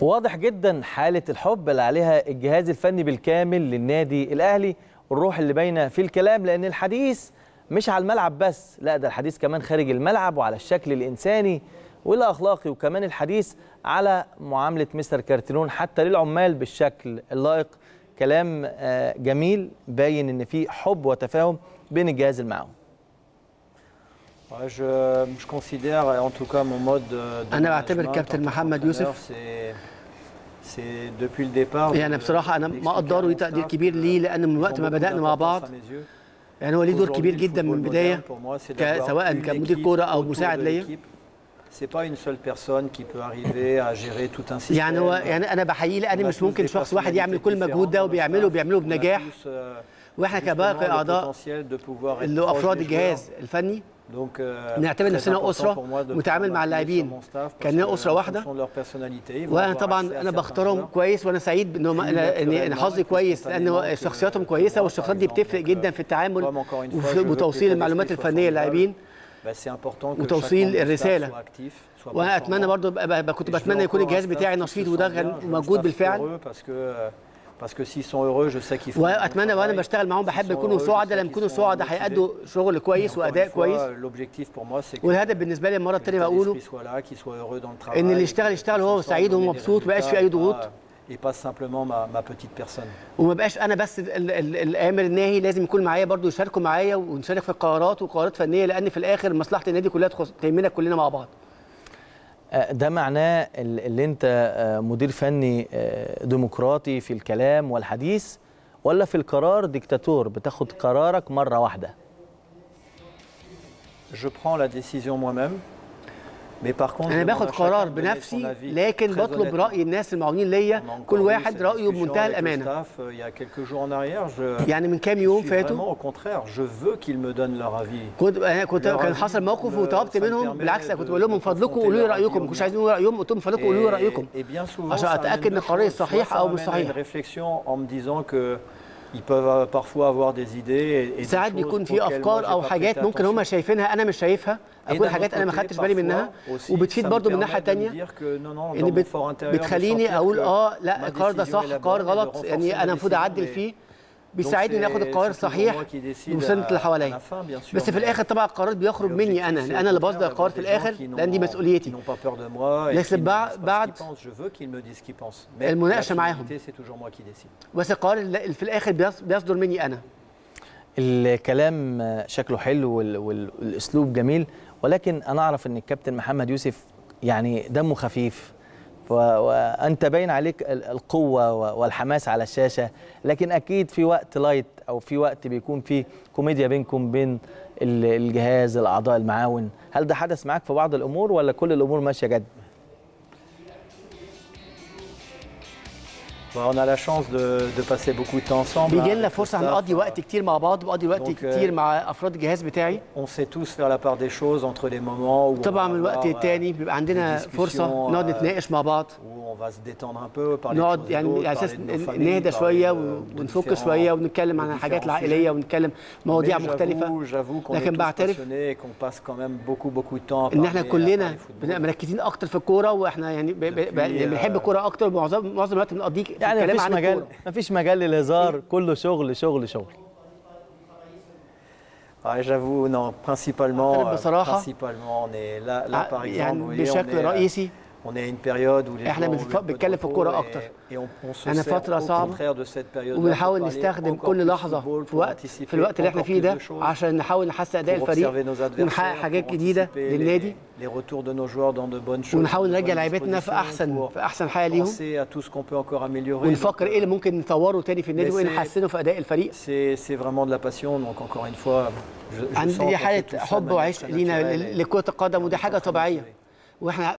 واضح جدا حالة الحب اللي عليها الجهاز الفني بالكامل للنادي الأهلي والروح اللي باينة في الكلام لأن الحديث مش على الملعب بس لا ده الحديث كمان خارج الملعب وعلى الشكل الإنساني والأخلاقي وكمان الحديث على معاملة مستر كارتيرون حتى للعمال بالشكل اللائق. كلام آه، جميل باين إن في حب وتفاهم بين الجهاز المعاون Ouais, je, je considère, en tout cas, mon mode de de أنا بعتبر كابتن محمد يوسف. يعني بصراحة أنا ما أقدره ليه تقدير كبير ليه لأن من وقت ما بدأنا مع بعض. يعني هو ليه دور كبير جدا من البداية سواء كمدير كورة أو مساعد ليا. C'est pas une seule personne qui peut arriver à gérer tout un système. يعني هو يعني أنا بحييه a مش ممكن شخص واحد يعمل كل المجهود ده وبيعمله. وبيعمله بنجاح euh, وإحنا كباقي أعضاء اللي أفراد الجهاز الفني. نعتبر نفسنا أسرة متعامل مع اللاعبين. كاننا أسرة واحدة. وأنا طبعا أنا بختارهم كويس وأنا سعيد إن حظي كويس لأن شخصياتهم كويسة والشخصيات دي بتفرق جدا في التعامل وتوصيل المعلومات الفنية للاعبين. وتوصيل الرسالة. وأنا أتمنى برضو كنت بتمنى يكون الجهاز بتاعي نشيط وده موجود بالفعل. Heureux, je sais qu'ils font du bon واتمنى وأنا. بشتغل معاهم بحب يكونوا سعداء لما يكونوا سعداء. هيأدوا شغل كويس واداء كويس والهدف بالنسبة لي المره الثانية بقوله. ان اللي يشتغل يشتغل وهو سعيد وهو donner des مبسوط ما يبقاش في اي ضغوط et pas- simplement ma, ma petite personne. وما بقاش أنا بس ال- ال- الامر الناهي لازم يكون معايا برضو يشاركوا معايا ونشارك في القرارات وقرارات فنيه لأن في الآخر مصلحه النادي كلها تهمنا كلنا مع بعض آه، ده معناه ال- اللي انت آه، مدير فني آه، ديمقراطي في الكلام والحديث ولا في القرار ديكتاتور بتاخد قرارك مرة واحدة Je prends la décision moi-même. باخد قرار بنفسي لكن بطلب رأي الناس المعاونين ليا كل واحد رأيه بمنتهى الأمانة. يعني من كام يوم فاتوا كنت آه، كان حصل موقف وطلبت منهم بالعكس كنت بقول لهم من فضلكم قولوا لي رأيكم مش عايزين نقول رايهم قلت لهم من فضلكم قولوا لي رأيكم. عشان أتأكد ان القرار صحيح أو مش صحيح ساعات بيكون في أفكار أو حاجات ممكن هم شايفينها أنا مش شايفها. اكون حاجات أنا ما خدتش بالي منها. وبتفيد برضو من ناحية ثانية يعني بتخليني أقول آه لا القرار ده صح قرار غلط يعني أنا المفروض أعدل فيه. بيساعدني اني اخد c'est- القرار الصحيح وسنة اللي حواليا. بس في الآخر طبعا القرار بيخرج مني أنا أنا اللي بصدر القرار في الآخر لأن دي مسؤوليتي. لكن بعد- la معاهم. بس القرار في الآخر بيص- بيصدر مني أنا. الكلام شكله حلو وال- وال- والأسلوب جميل ولكن أنا أعرف إن الكابتن محمد يوسف يعني دمه خفيف. وأنت باين عليك ال- القوة والحماس على الشاشة. لكن أكيد في وقت light أو في وقت بيكون فيه كوميديا بينكم بين ال- الجهاز الأعضاء المعاون. هل ده حدث معاك في بعض الأمور ولا كل الأمور ماشية جد؟ On a la chance de, de passer beaucoup de temps ensemble. بيجي لنا فرصه staff. نقضي وقت كتير مع بعض بقضي وقت كتير euh, مع افراد الجهاز بتاعي On sait tous faire la part des choses entre les moments où on طبعا va من التاني euh, بيبقى عندنا فرصه نقعد euh, نتناقش مع بعض où on va se détendre un peu, parler de نقعد يعني على أساس نهدى شوية ونفك شوية ونتكلم عن الحاجات العائليه. ونتكلم مواضيع مختلفه j'avoue- j'avoue qu'on لكن بعترف passionnés et qu'on passe quand même beaucoup beaucoup de temps à ان إحنا كلنا مركزين أكتر في الكوره وإحنا يعني يعني بنحب آه، الكوره أكتر ومعظم معظم الوقت بنقضيه يعني مفيش مجال مفيش مجال للهزار كله شغل شغل شغل Ouais, j'avoue, non, principalement, euh, principalement, on est là, là par exemple, يعني voyez, بشكل euh, رئيسي إحنا بنتكلم في الكوره أكتر. أنا فترة صعبة وبنحاول نستخدم كل لحظة في وقت في الوقت اللي إحنا فيه ده عشان نحاول نحسن أداء الفريق ونحقق حاجات جديدة للنادي. ونحاول نرجع لعيبتنا في احسن في أحسن حاجة ليهم. ونفكر إيه اللي ممكن نطوره تاني في النادي وإيه نحسنه في أداء الفريق. دي حاله حب وعشق لينا لكرة القدم ودي حاجة طبيعية. وإحنا